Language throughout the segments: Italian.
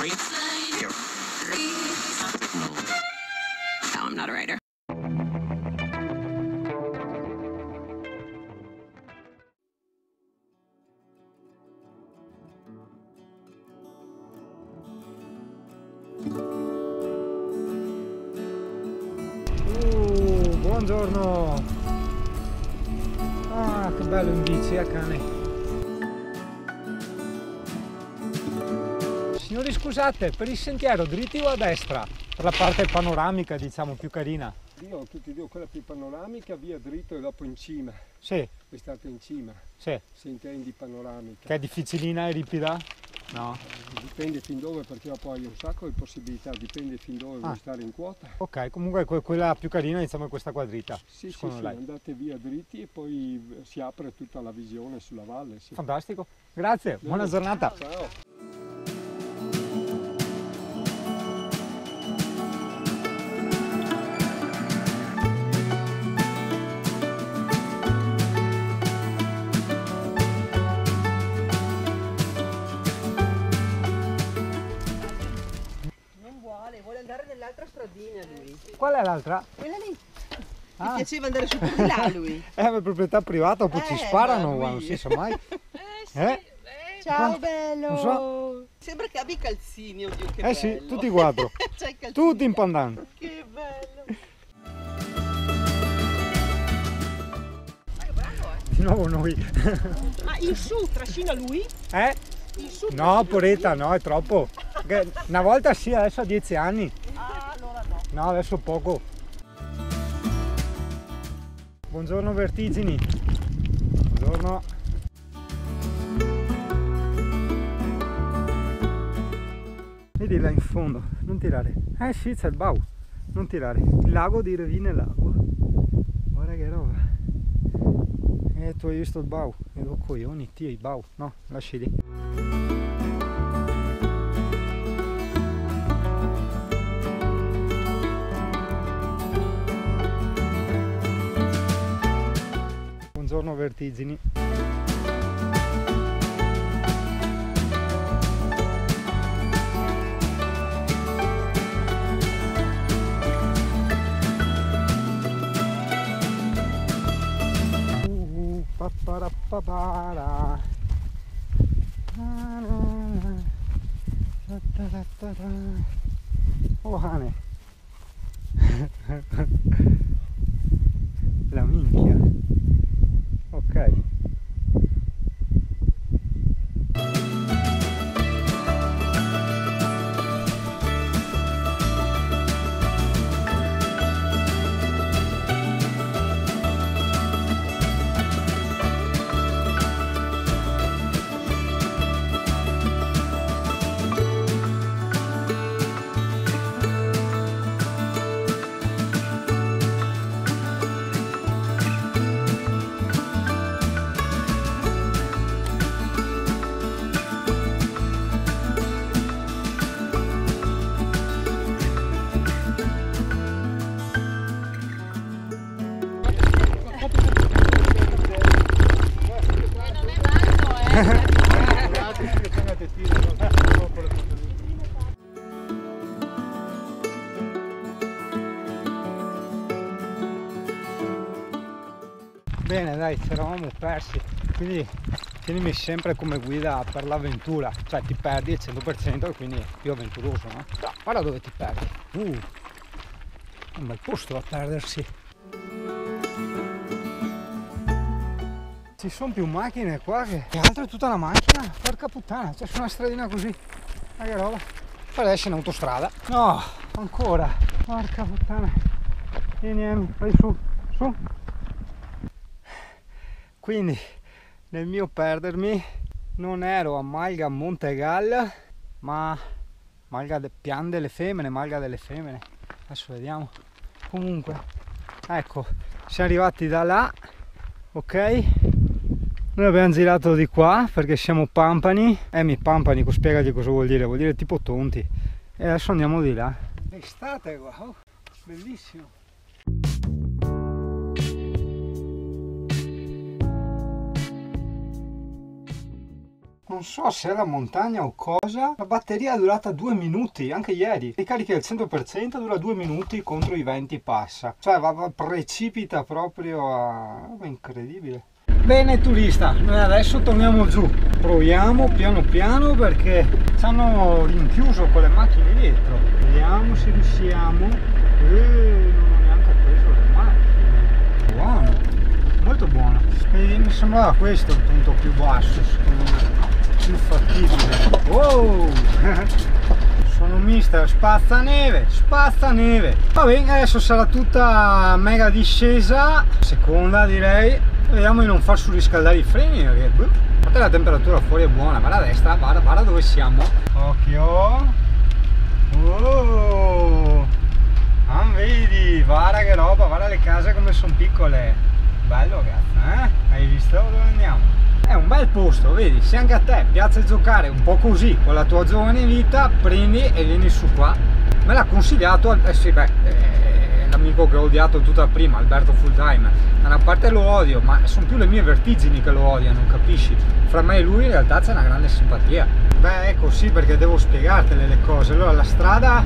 No, I'm not a writer. Uh, buongiorno! Ah, che bello in bici, eh, cane! Signori scusate, per il sentiero dritti o a destra? Per la parte panoramica, diciamo, più carina. Io tutti dico quella più panoramica, via dritto e dopo in cima. Sì, Quest'altra in cima, sì. se intendi panoramica. Che è difficilina e ripida? No. Dipende fin dove, perché poi hai un sacco di possibilità, dipende fin dove Ah. vuoi stare in quota. Ok, comunque que- quella più carina diciamo è questa qua dritta. Sì, sì, sì, andate via dritti e poi si apre tutta la visione sulla valle. Sì. Fantastico. Grazie, buona Bene. giornata. Ciao. Nell'altra stradina lui. Qual è l'altra? Quella lì. Ah. Gli piaceva andare su di là lui. È per proprietà privata oppure ci Eh, sparano, ma non si sa mai. Eh? Ciao Qua- bello. non so. Sembra che abbia i calzini, oddio che Eh sì, bello. tutti e quattro. Tutti in pandan. Che bello. Di nuovo noi. Ma in su trascina lui? Eh? In su No, poretta, no, è troppo. Una volta sì, adesso ha 10 anni. No. Adesso poco. Buongiorno vertigini. Buongiorno. Vedi là in fondo, non tirare. Eh sì, c'è il bau. Non tirare. Il lago di Revine Lago. Guarda che roba. Eh, tu hai visto il bau? E do coglioni, ti i bau. No, lasci lì. Ta, ta, ta. Oh cane. La minchia. Ok. Bene dai, ci eravamo persi, quindi tienimi sempre come guida per l'avventura, cioè ti perdi al 100% e quindi è più avventuroso, no? Guarda dove ti perdi. Uh, un bel posto a perdersi. Ci sono più macchine qua che, che altro è tutta la macchina, porca puttana, c'è su una stradina così, ma che roba. Poi adesso in autostrada. No, ancora, porca puttana. Vieni Emi, vai su, su. Quindi nel mio perdermi non ero a Malga Montegal, ma Malga de Pian delle Femmine, Malga delle Femmine. Adesso vediamo. Comunque, ecco, siamo arrivati da là, ok? Noi abbiamo girato di qua perché siamo pampani. Emi, pampanico, spiegagli cosa vuol dire, vuol dire tipo tonti. E adesso andiamo di là. L'estate qua, oh, bellissimo. Non so se è la montagna o cosa, la batteria è durata due minuti, anche ieri. Ricarichi al 100% dura due minuti contro i 20 passa. Cioè va, va- precipita proprio a... roba incredibile. Bene turista, noi adesso torniamo giù. Proviamo piano piano perché ci hanno rinchiuso con le macchine dietro. Vediamo se riusciamo. Eh, non ho neanche preso le macchine. Buono, molto buono. E mi sembrava questo il punto più basso, secondo me. Più fattibile. Wow! Sono mister spazzaneve, spazzaneve. Va bene, adesso sarà tutta mega discesa, seconda direi. Vediamo di non far surriscaldare i freni perché boh, parte la temperatura fuori è buona, guarda a destra, guarda, guarda dove siamo. Occhio. Oh! Ah, vedi, guarda che roba, guarda le case come sono piccole. Bello cazzo, eh? Hai visto dove andiamo? È un bel posto, vedi, se anche a te piace giocare un po' così con la tua giovane vita, prendi e vieni su qua. Me l'ha consigliato, eh sì, beh, eh, l'amico che ho odiato tutta prima, Alberto Fulltime. Da una parte lo odio, ma sono più le mie vertigini che lo odiano, capisci? Fra me e lui in realtà c'è una grande simpatia. Beh, ecco sì, perché devo spiegartele le cose. Allora, la strada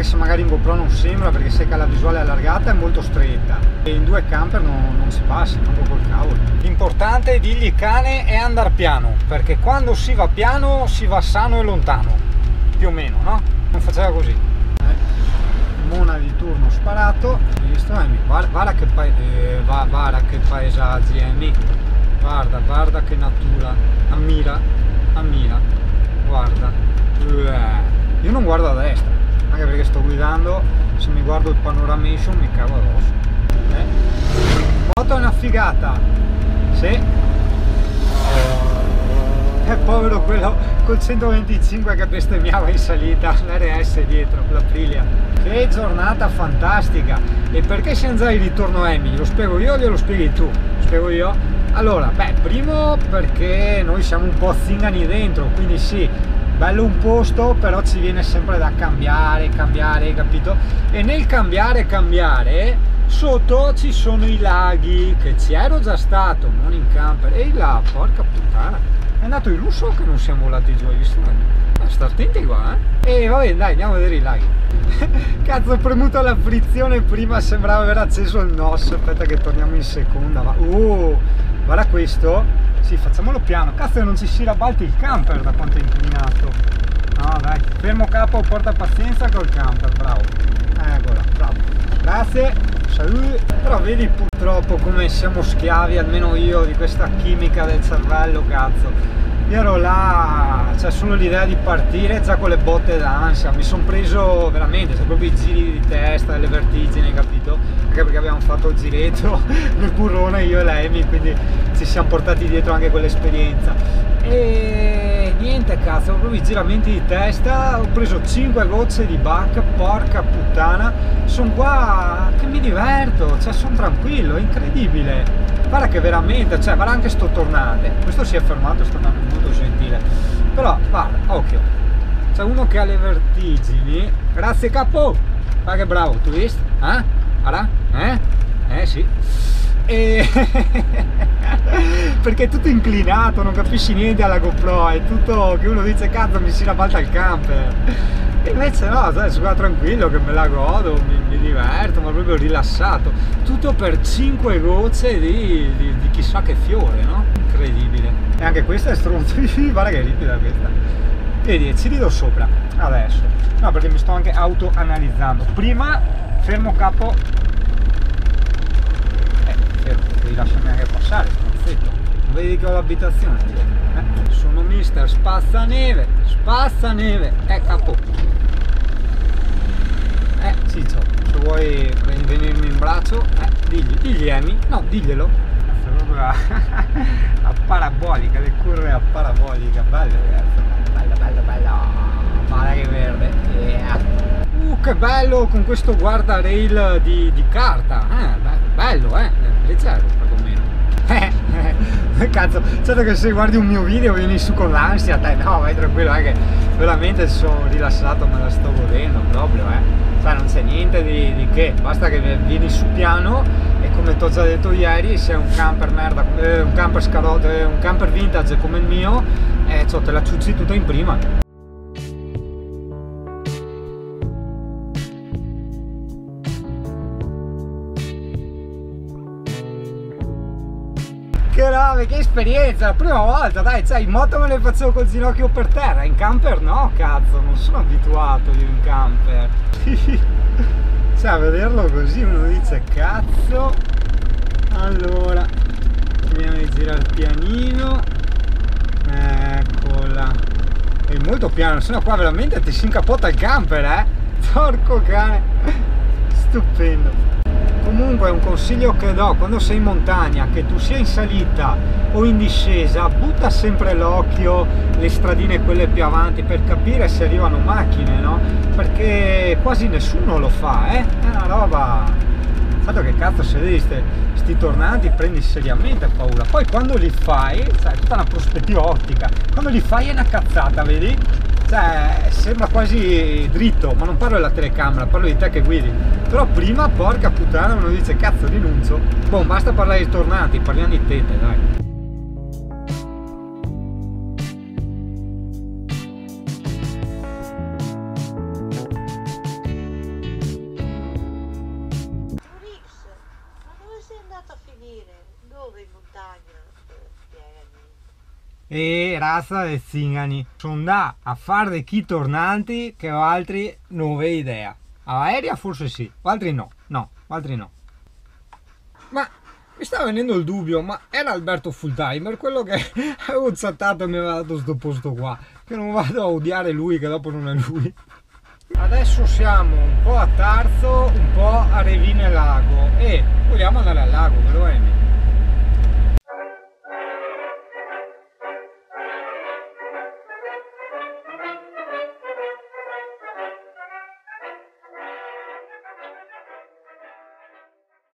anche se magari in GoPro non sembra perché sai che la visuale allargata è molto stretta e in due camper non, non si passa, manco col cavolo. L'importante è dirgli cane è andare piano, perché quando si va piano si va sano e lontano, più o meno, no? Non faceva così. Eh, Mona di turno sparato, visto? Emi, guarda, guarda che, eh, va- guarda che paesaggi, Emi. Guarda, guarda che natura, ammira, ammira, guarda. Uè. Io non guardo a destra, anche perché sto guidando, se mi guardo il panoramation mi cago addosso. Eh? Moto è una figata, sì. E povero quello col 125 che bestemmiava in salita, l'RS dietro, l'Aprilia. Che giornata fantastica! E perché già in ritorno a Emi? Lo spiego io o glielo spieghi tu? Lo spiego io? Allora, beh, primo perché noi siamo un po' zingani dentro, quindi sì, bello un posto, però ci viene sempre da cambiare, cambiare, capito? E nel cambiare, cambiare, sotto ci sono i laghi, che ci ero già stato, non in camper. E là, porca puttana, è andato in lusso che non siamo volati giù, hai visto? Eh, Sta attenti qua, eh? E vabbè, dai, andiamo a vedere i laghi. Cazzo, ho premuto la frizione prima, sembrava aver acceso il NOS. Aspetta che torniamo in seconda. Va. Oh, guarda questo. Sì, facciamolo piano. Cazzo, non ci si rabalti il camper da quanto è inclinato. No, dai, fermo capo, porta pazienza col camper, bravo. Eccola, bravo. Grazie, salute. Però vedi purtroppo come siamo schiavi, almeno io, di questa chimica del cervello, cazzo. Io ero là, c'è solo l'idea di partire già con le botte d'ansia, mi sono preso veramente, c'è proprio i giri di testa, le vertigini, capito? Anche perché abbiamo fatto il giretto nel burrone io e l'Emi, quindi ci siamo portati dietro anche quell'esperienza. E niente cazzo, proprio i giramenti di testa, ho preso 5 gocce di bacca, porca puttana, sono qua che mi diverto, cioè sono tranquillo, è incredibile. Guarda che veramente, cioè guarda anche sto tornante, questo si è fermato, sta andando molto gentile, però guarda, occhio, c'è uno che ha le vertigini, grazie capo, guarda che bravo, visto? Eh? Guarda, eh? Eh sì, e... perché è tutto inclinato, non capisci niente alla GoPro, è tutto che uno dice cazzo mi si rabalta il camper. E invece no, sai, sono qua tranquillo che me la godo, mi, mi diverto, ma proprio rilassato. Tutto per 5 gocce di, di, di chissà che fiore, no? Incredibile. E anche questa è stronzo, guarda che ripida questa. Vedi, ci rido sopra, adesso. No, perché mi sto anche auto-analizzando. Prima, fermo capo, eh, lasciarmi anche passare, stronzetto. Vedi che ho l'abitazione? Eh? Sono mister Spazzaneve, Spazzaneve, eh capo. Eh Ciccio, se vuoi venirmi in braccio, eh, digli, digli Emi, no, diglielo. Cazzo, proprio a, parabolica, le curve a parabolica, bello ragazzi, bello, bello, bello, guarda che verde, yeah. Uh, che bello con questo guardrail di, di carta, eh, be- bello, eh, leggero cazzo, certo che se guardi un mio video vieni su con l'ansia, dai, no, vai tranquillo, è che veramente sono rilassato, me la sto godendo proprio, eh. Cioè non c'è niente di, di che, basta che vieni su piano e come ti ho già detto ieri, se è un camper merda, eh, un camper scalotto, eh, un camper vintage come il mio, eh, cioè, te la ciucci tutta in prima. Esperienza, la prima volta, dai, cioè in moto me le facevo col ginocchio per terra, in camper no, cazzo, non sono abituato io in camper. cioè a vederlo così uno dice cazzo. Allora, proviamo a girare pianino. Eccola. È molto piano, sennò qua veramente ti si incapotta il camper, eh? Porco cane. Stupendo comunque un consiglio che do quando sei in montagna che tu sia in salita o in discesa butta sempre l'occhio le stradine quelle più avanti per capire se arrivano macchine no? Perché quasi nessuno lo fa eh? È una roba fatto che cazzo se vedi sti tornanti prendi seriamente paura. Poi quando li fai sai tutta una prospettiva ottica. Quando li fai è una cazzata vedi cioè sembra quasi dritto ma non parlo della telecamera parlo di te che guidi però prima porca puttana uno dice cazzo rinuncio boh basta parlare di tornati parliamo di tete dai ma dove sei andato a finire? Dove in montagna? Spiegami. E razza de zingani. Sono andato a fare dei chi tornanti che altri non avevo idea aerea forse sì altri no. No altri no. Ma mi sta venendo il dubbio ma era Alberto Fulltimer quello che avevo chattato e mi aveva dato sto posto qua che non vado a odiare lui che dopo non è lui. Adesso siamo un po' a Tarzo un po' a Revine Lago e vogliamo andare al lago velocemente